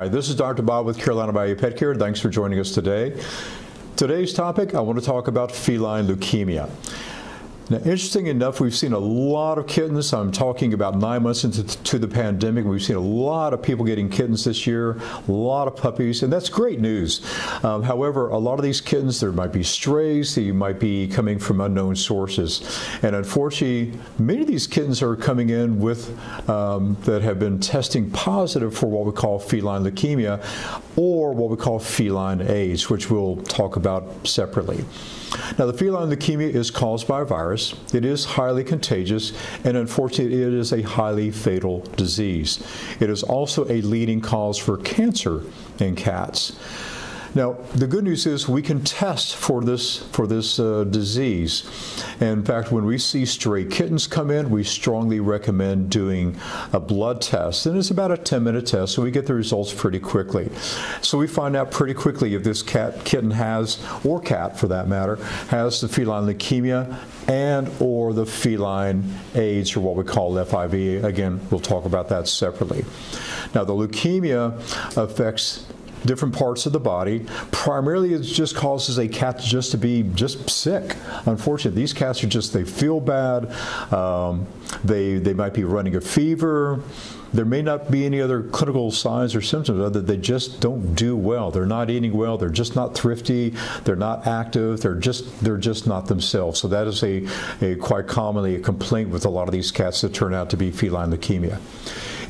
Hi, this is Dr. Bob with Carolina Value Pet Care. Thanks for joining us today. Today's topic, I want to talk about feline leukemia. Now, interesting enough, we've seen a lot of kittens. I'm talking about nine months into the pandemic. We've seen a lot of people getting kittens this year, a lot of puppies, and that's great news. Um, however, a lot of these kittens, there might be strays, they might be coming from unknown sources. And unfortunately, many of these kittens are coming in with um, that have been testing positive for what we call feline leukemia or what we call feline AIDS, which we'll talk about separately. Now, the feline leukemia is caused by a virus. It is highly contagious, and unfortunately, it is a highly fatal disease. It is also a leading cause for cancer in cats. Now, the good news is we can test for this for this uh, disease. In fact, when we see stray kittens come in, we strongly recommend doing a blood test. And it's about a 10-minute test, so we get the results pretty quickly. So we find out pretty quickly if this cat kitten has, or cat for that matter, has the feline leukemia and or the feline AIDS, or what we call FIV. Again, we'll talk about that separately. Now, the leukemia affects different parts of the body. Primarily, it just causes a cat just to be just sick. Unfortunately, these cats are just, they feel bad. Um, they, they might be running a fever. There may not be any other clinical signs or symptoms other they just don't do well. They're not eating well. They're just not thrifty. They're not active. They're just they're just not themselves. So that is a, a quite commonly a complaint with a lot of these cats that turn out to be feline leukemia.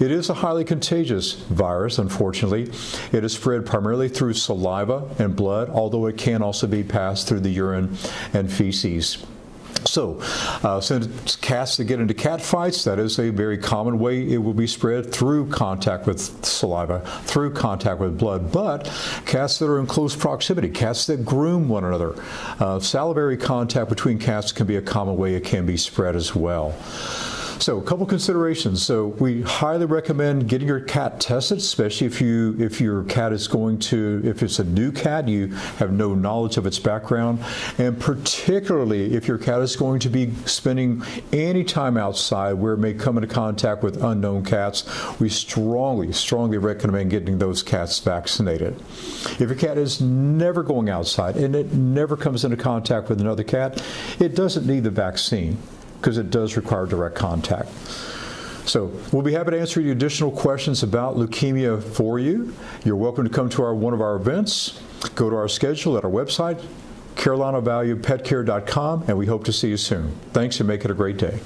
It is a highly contagious virus, unfortunately. It is spread primarily through saliva and blood, although it can also be passed through the urine and feces. So, uh, since cats that get into cat fights, that is a very common way it will be spread through contact with saliva, through contact with blood. But cats that are in close proximity, cats that groom one another, uh, salivary contact between cats can be a common way it can be spread as well. So a couple considerations. So we highly recommend getting your cat tested, especially if you if your cat is going to if it's a new cat, you have no knowledge of its background, and particularly if your cat is going to be spending any time outside where it may come into contact with unknown cats, we strongly, strongly recommend getting those cats vaccinated. If your cat is never going outside and it never comes into contact with another cat, it doesn't need the vaccine because it does require direct contact. So we'll be happy to answer any additional questions about leukemia for you. You're welcome to come to our one of our events. Go to our schedule at our website, carolinavaluepetcare.com, and we hope to see you soon. Thanks and make it a great day.